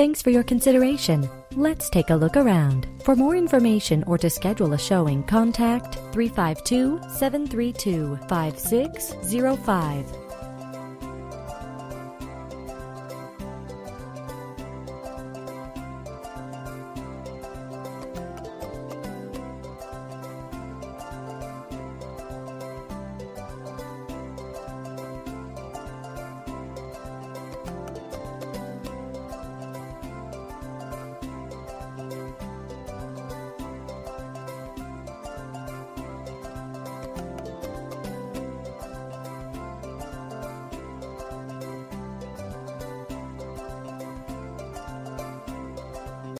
Thanks for your consideration. Let's take a look around. For more information or to schedule a showing, contact 352 732 5605.